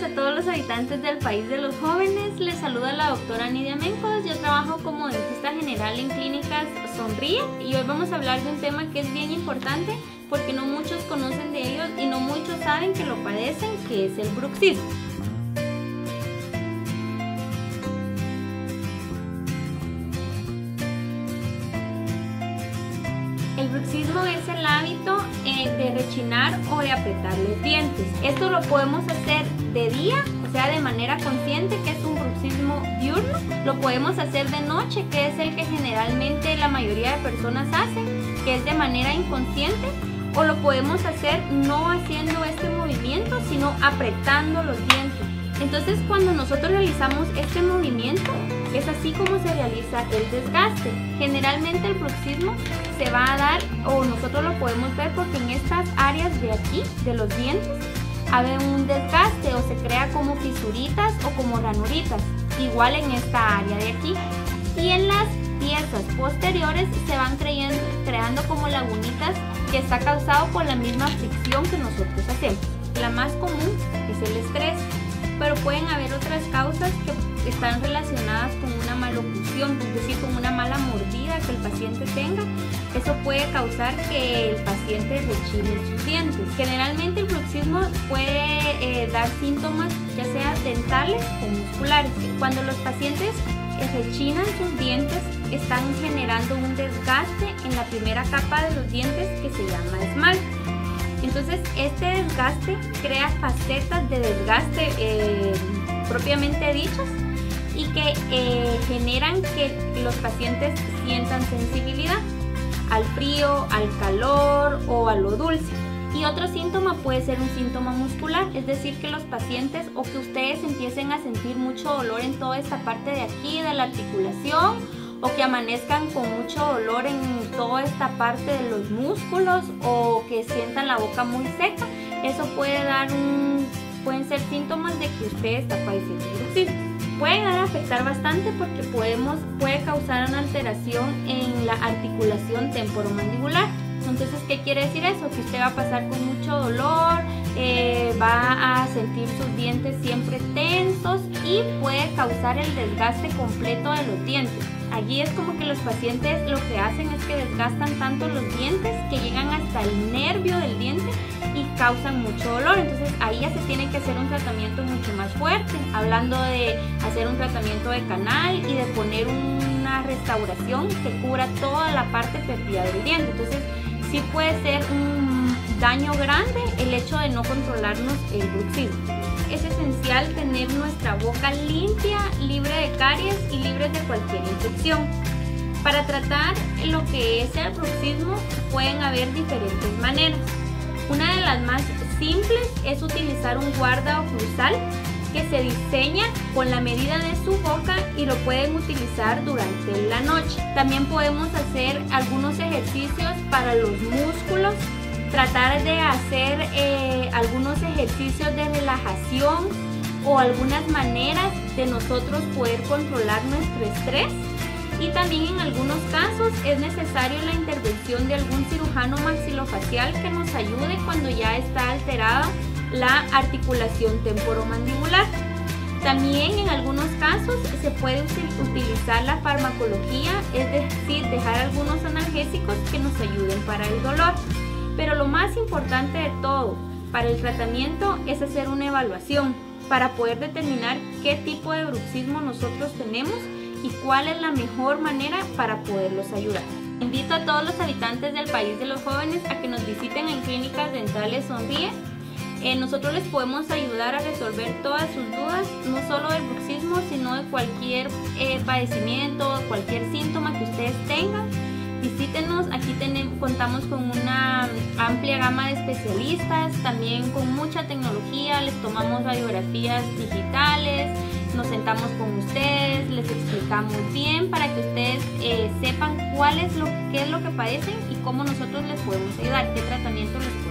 a todos los habitantes del país de los jóvenes. Les saluda la doctora Nidia Mencos. Yo trabajo como dentista general en clínicas Sonríe y hoy vamos a hablar de un tema que es bien importante porque no muchos conocen de ellos y no muchos saben que lo padecen, que es el bruxismo. Bruxismo es el hábito eh, de rechinar o de apretar los dientes. Esto lo podemos hacer de día, o sea, de manera consciente, que es un bruxismo diurno. Lo podemos hacer de noche, que es el que generalmente la mayoría de personas hacen, que es de manera inconsciente. O lo podemos hacer no haciendo este movimiento, sino apretando los dientes. Entonces cuando nosotros realizamos este movimiento, es así como se realiza el desgaste. Generalmente el bruxismo se va a dar, o nosotros lo podemos ver porque en estas áreas de aquí, de los dientes, hay un desgaste o se crea como fisuritas o como ranuritas, igual en esta área de aquí. Y en las piezas posteriores se van creando, creando como lagunitas que está causado por la misma fricción que nosotros hacemos. La más común es el estrés pero pueden haber otras causas que están relacionadas con una maloclusión, es decir, con una mala mordida que el paciente tenga. Eso puede causar que el paciente rechine sus dientes. Generalmente el bruxismo puede eh, dar síntomas ya sea dentales o musculares. Cuando los pacientes rechinan sus dientes, están generando un desgaste en la primera capa de los dientes que se llama esmalte. Entonces este desgaste crea facetas de desgaste eh, propiamente dichas y que eh, generan que los pacientes sientan sensibilidad al frío, al calor o a lo dulce. Y otro síntoma puede ser un síntoma muscular, es decir, que los pacientes o que ustedes empiecen a sentir mucho dolor en toda esta parte de aquí, de la articulación o que amanezcan con mucho dolor en toda esta parte de los músculos o que sientan la boca muy seca, eso puede dar un, pueden ser síntomas de que usted está padeciendo. Puede dar a afectar bastante porque podemos, puede causar una alteración en la articulación temporomandibular. Entonces, ¿qué quiere decir eso? Que usted va a pasar con mucho dolor, eh, va a sentir sus dientes siempre tensos y puede causar el desgaste completo de los dientes. Allí es como que los pacientes lo que hacen es que desgastan tanto los dientes que llegan hasta el nervio del diente y causan mucho dolor. Entonces ahí ya se tiene que hacer un tratamiento mucho más fuerte, hablando de hacer un tratamiento de canal y de poner una restauración que cubra toda la parte pepida del diente. Entonces sí puede ser un daño grande el hecho de no controlarnos el bruxismo es esencial tener nuestra boca limpia, libre de caries y libre de cualquier infección. Para tratar lo que es el bruxismo pueden haber diferentes maneras. Una de las más simples es utilizar un guarda oclusal que se diseña con la medida de su boca y lo pueden utilizar durante la noche. También podemos hacer algunos ejercicios para los músculos tratar de hacer eh, algunos ejercicios de relajación o algunas maneras de nosotros poder controlar nuestro estrés y también en algunos casos es necesario la intervención de algún cirujano maxilofacial que nos ayude cuando ya está alterada la articulación temporomandibular. También en algunos casos se puede utilizar la farmacología, es decir, dejar algunos analgésicos que nos ayuden para el dolor. Pero lo más importante de todo para el tratamiento es hacer una evaluación para poder determinar qué tipo de bruxismo nosotros tenemos y cuál es la mejor manera para poderlos ayudar. Invito a todos los habitantes del país de los jóvenes a que nos visiten en Clínicas Dentales Sonríe. Eh, nosotros les podemos ayudar a resolver todas sus dudas, no solo del bruxismo, sino de cualquier eh, padecimiento, cualquier síntoma que ustedes tengan visítenos, aquí tenemos, contamos con una amplia gama de especialistas, también con mucha tecnología, les tomamos radiografías digitales, nos sentamos con ustedes, les explicamos bien para que ustedes eh, sepan cuál es lo, qué es lo que padecen y cómo nosotros les podemos ayudar, qué tratamiento les.